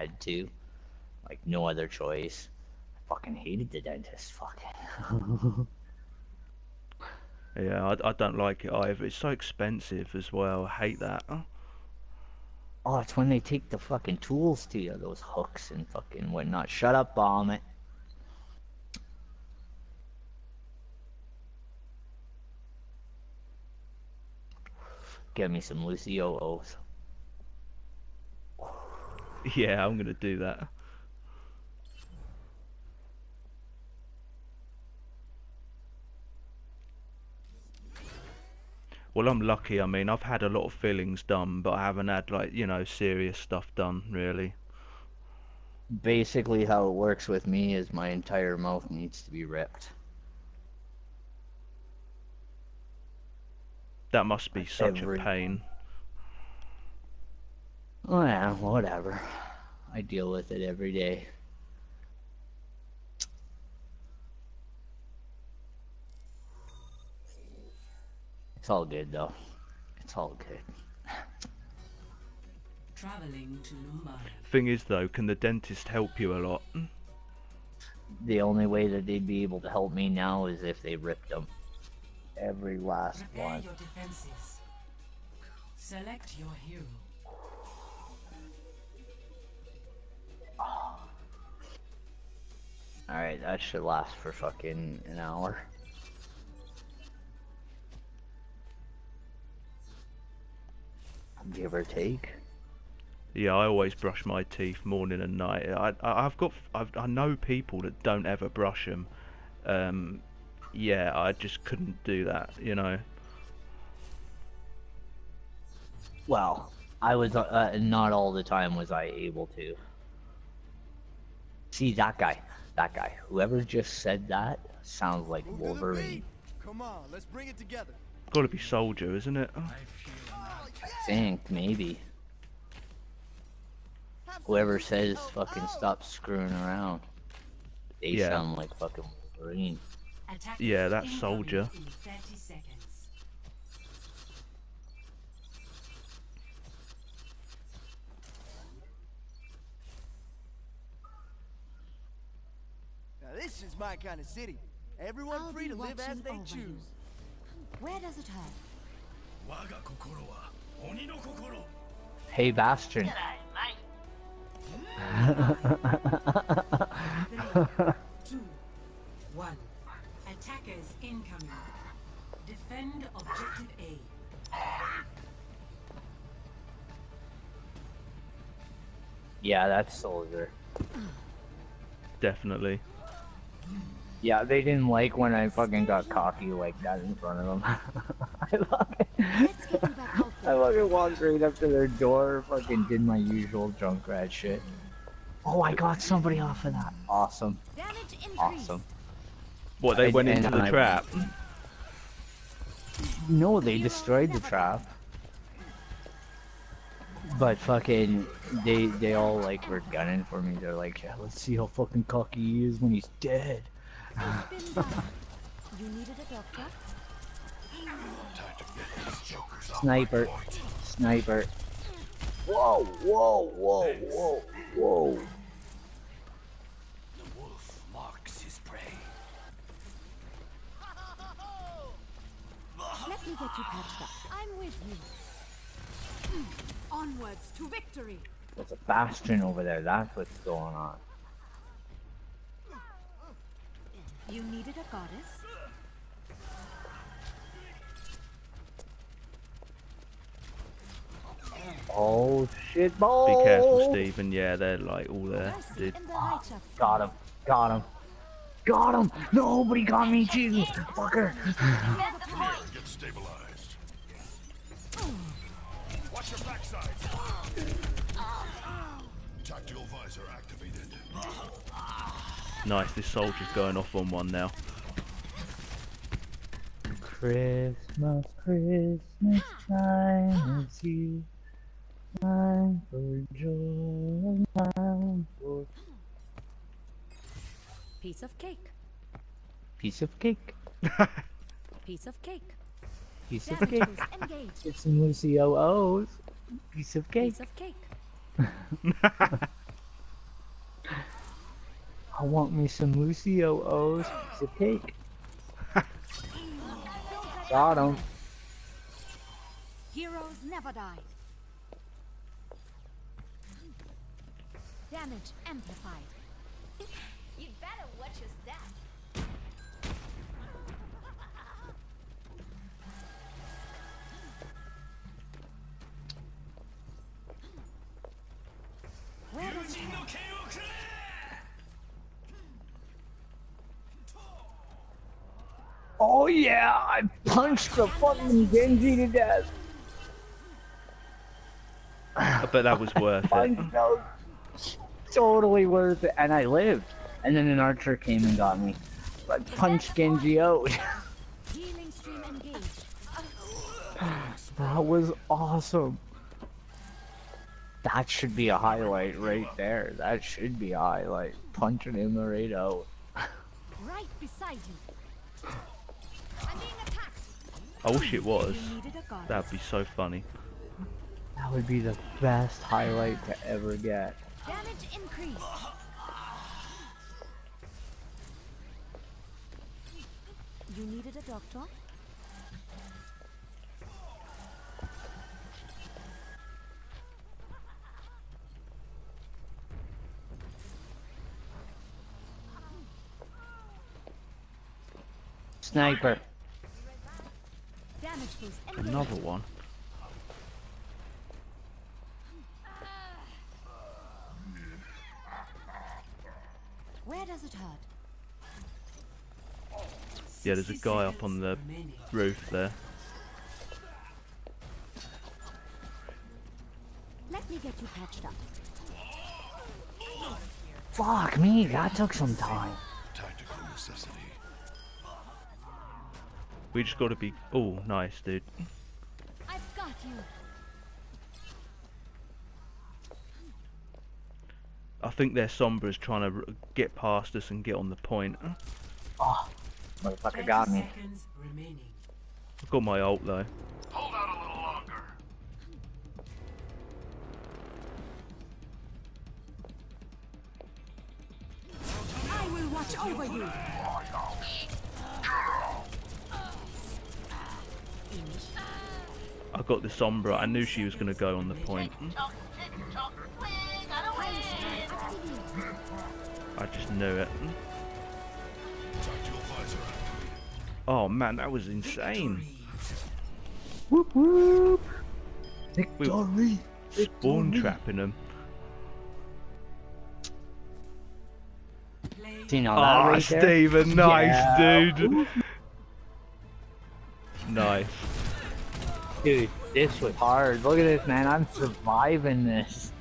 had to. Like no other choice. I fucking hated the dentist. Fuck. Yeah, I, I don't like it either. It's so expensive as well. I hate that. oh, it's when they take the fucking tools to you, those hooks and fucking whatnot. Shut up, bomb it. Get me some Lucio O's. Yeah, I'm gonna do that. Well, I'm lucky. I mean, I've had a lot of fillings done, but I haven't had like you know serious stuff done really. Basically, how it works with me is my entire mouth needs to be ripped. That must be such Every- a pain. Well, whatever. I deal with it every day. It's all good though. It's all good. Traveling to Mumbai. Thing is, though, can the dentist help you a lot? The only way that they'd be able to help me now is if they ripped them. Every last Prepare one. your defenses. Select your hero. Alright, that should last for fucking an hour. Give or take. Yeah, I always brush my teeth morning and night. I, I I've got I've, I know people that don't ever brush them. Um, yeah, I just couldn't do that. You know. Well, I was uh, not all the time was I able to. See that guy, that guy. Whoever just said that sounds like Who Wolverine. Come on, let's bring it together. Got to be soldier, isn't it? Oh. I think maybe. Whoever says fucking stop screwing around. They Yeah. sound like fucking Wolverine. Attackers Yeah, that's incoming soldier. Now this is my kind of city. Everyone I'll free to live as they over you. choose. Where does it hurt? Waga Kokoroa. Onino Kokoro. Hey Bastion. Two, one. Attackers incoming. Defend objective A. yeah, that's soldier. Definitely. Yeah, they didn't like when I fucking got cocky like that in front of them. I love it. Let's get you back out I there. fucking walked right up to their door, fucking did my usual drunk rat shit. Oh, I got somebody off of that. Awesome. Awesome. What they I- went into the I- trap. No, they destroyed the trap. But fucking, they they all like were gunning for me. They're like, yeah, let's see how fucking cocky he is when he's dead. It's been done. You needed a doctor? Sniper, sniper. Whoa, whoa, whoa, whoa, whoa. The wolf marks his prey. Let me get you patched up. I'm with you. Onwards to victory. There's a bastion over there. That's what's going on. You needed a goddess? Oh shit, Be careful, Stephen. Yeah, they're like all there, dude. in the righteous. Got him. Got him. Got him. Nobody got me Jesus! Fucker. Get stabilized. Watch your backside. Tactical visor activated. Nice. This soldier's going off on one now. Christmas, Christmas time is here. Time for joy, time for Piece of cake. piece of cake. Piece of cake. Piece of cake. boost engaged. Get some Lucio O's. Piece of cake. Piece of cake. I want me some Lucio O's piece of cake. Got him. Heroes never die. Damage amplified. You'd better watch your step. Oh yeah, I punched the fucking Genji to death. I bet that was worth it. Punched those. Totally worth it, and I lived. And then an archer came and got me. I punched Genji out. Healing stream engaged. that was awesome. That should be a highlight right there. That should be a highlight. Punching him right out. Right beside you. I'm being attacked. I wish it was. You needed a guard. That'd be so funny. That would be the best highlight to ever get. Damage increased. You needed a doctor? Sniper. Damage boost engaged. Another one. Where does it hurt? Yeah, there's a guy up on the roof there. Let me get you patched up. Fuck me, that took some time. Tactical necessity. We just gotta be. Oh, nice, dude. I've got you. I think their Sombra's trying to get past us and get on the point. Oh, motherfucker got me. remaining. I've got my ult though. Hold out a little longer. I will watch over you. Oh I got the Sombra. I knew she was gonna go on the point. I just knew it. Tactical visor activated. Oh man, that was insane. Whoop whoop. We- Victory. Spawn trapping them. Play Seen all Oh, that right? Stephen, nice, Yeah. dude. Nice. Dude, this was hard. Look at this, man. I'm surviving this.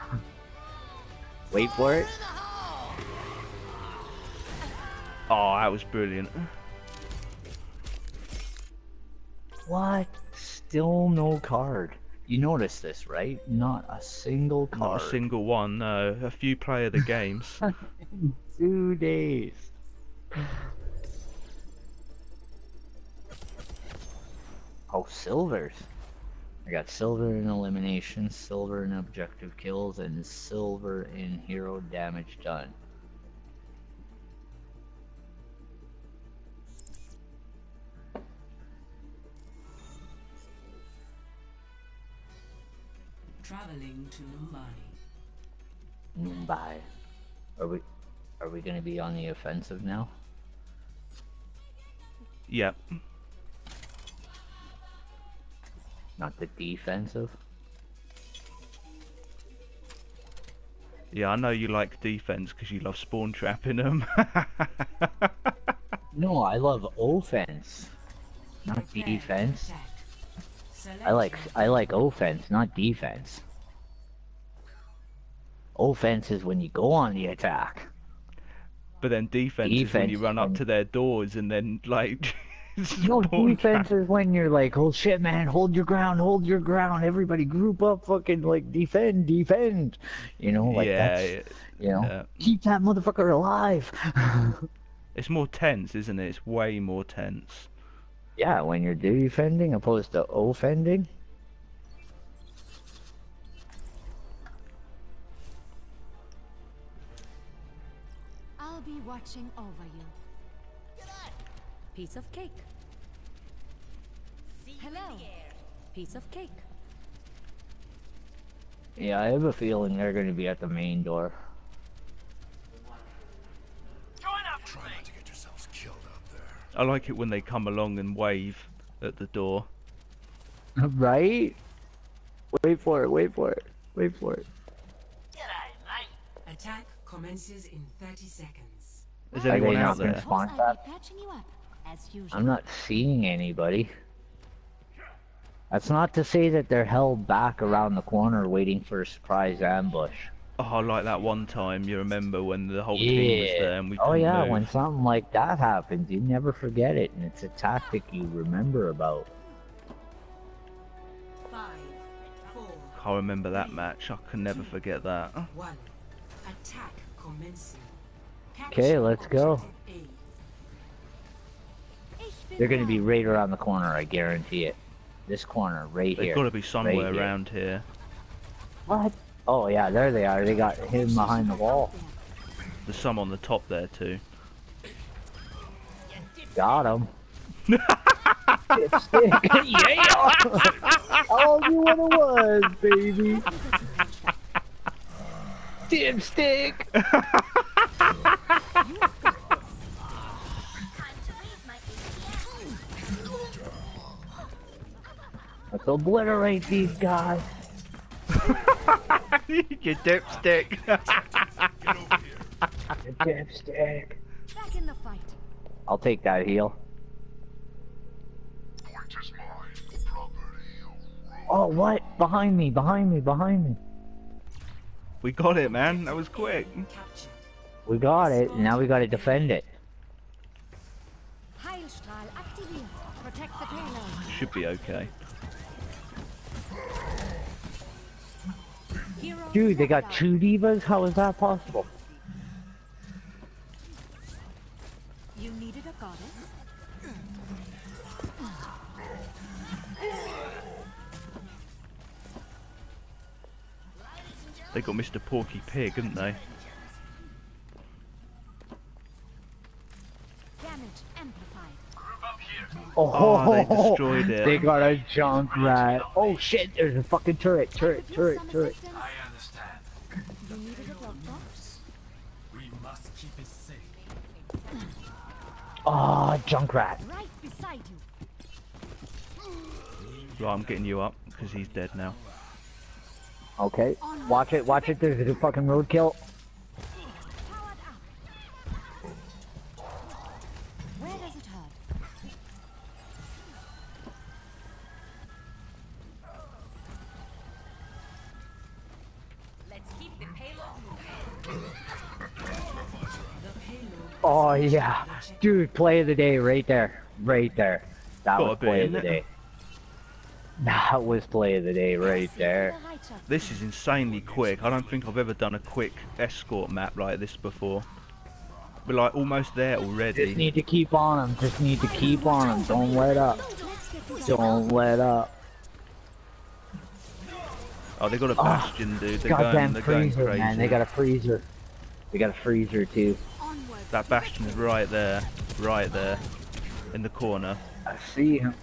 Wait for it. Oh, that was brilliant. What? Still no card. You noticed this, right? Not a single card. Not a single one, no. A few play of the games. Two days. Oh, silvers. I got silver in elimination, silver in objective kills, and silver in hero damage done. traveling to Mumbai. Mumbai. Are we are we gonna be on the offensive now? yep. Not the defensive? Yeah, I know you like defense because you love spawn trapping them. No, I love offense. Not defense. I like I like offense, not defense. Offense is when you go on the attack. but then defense, is when you run up to their doors and then like. No, defense trap. is when you're like, oh shit, man, hold your ground, hold your ground. Everybody group up, fucking like defend, defend. You know, like yeah, that's, yeah, you know, yeah. keep that motherfucker alive. It's more tense, isn't it? It's way more tense. yeah, when you're defending opposed to offending. I'll I'll be watching over you. Piece of cake. Hello. Piece of cake. Yeah, I have a feeling they're gonna be at the main door. Try not to get yourselves killed out there. I like it when they come along and wave at the door. right? Wait for it, wait for it, wait for it. Attack commences in 30 seconds. Is anyone out gonna there? spawn I'll trap? be patching you up, as usual. I'm not seeing anybody. That's not to say that they're held back around the corner waiting for a surprise ambush. Oh, like that one time you remember when the whole team was there and we oh couldn't yeah, move. when something like that happens, you never forget it, and it's a tactic you remember about. Five, four, I remember that match. I can never forget that. one. Attack commencing. Okay, let's go. They're gonna be right around the corner, I guarantee it. This corner, right They've here. got to be somewhere here. around here. What? Oh yeah, there they are. They got him behind the wall. There's some on the top there too. Got him. Dipstick. yeah! All you what it was, baby. Dipstick. Obliterate these guys. you dipstick. Dipstick. Back in the fight. I'll take that heal. Point is mine. Property of Oh, what? Behind me, behind me, behind me. we got it, man. That was quick. We got it, and now we gotta defend it. Heilstrahl aktiviert. Protect the payload. Should be okay. Dude, they got two D.Vas? How is that possible? You needed a goddess? They got Mr. Porky Pig, haven't they? Damage amplified. Oh, oh, they destroyed it. They got a Junkrat. Oh shit, there's a fucking turret, turret, turret, turret. I understand. You needed a doctor? We must keep it safe. Oh, Junkrat. Right beside you. Right, I'm getting you up because he's dead now. Okay, watch it, watch it, there's a fucking roadkill. Oh yeah. Dude, play of the day right there. Right there. That was play of the day. That was play of the day right there. This is insanely quick. I don't think I've ever done a quick escort map like this before. We're like almost there already. Just need to keep on him. Just need to keep on him. Don't let up. Let's get this Don't let up. Oh, they got a ah, bastion, dude. They're going, Goddamn they're going freezer, crazy. man. They got a freezer. They got a freezer too. That bastion is right there, right there, in the corner. I see him.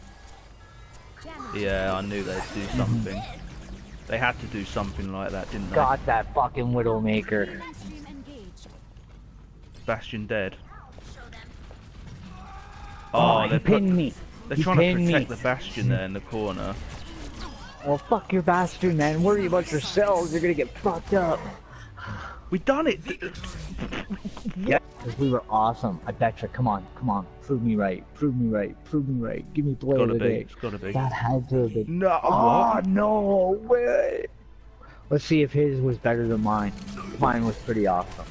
Yeah, I knew they'd do mhm. something. They had to do something like that, didn't they? Got that fucking Widowmaker. Bastion dead. Oh, Oh, they're, pinned me. they're He trying to pinned protect me. the bastion there in the corner. Well, fuck your bastard, man. Worry about yourselves. You're gonna get fucked up. We done it! Yeah, because we were awesome. I betcha. Come on, come on. Prove me right. Prove me right. Prove me right. Give me play Gotta of the be, day. it's gotta be. That had to have been. No, Oh what? no way! Let's see if his was better than mine. Mine was pretty awesome.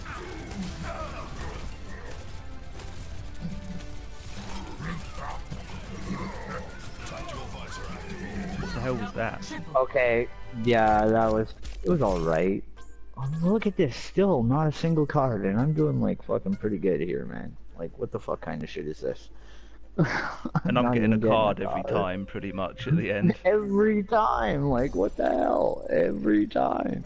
Was that? Okay, yeah, that was it was all right. Oh, look at this, still not a single card, and I'm doing like fucking pretty good here, man. Like, what the fuck kind of shit is this? And I'm not getting a even card every time, pretty much, at the end. Every time, like what the hell? Every time.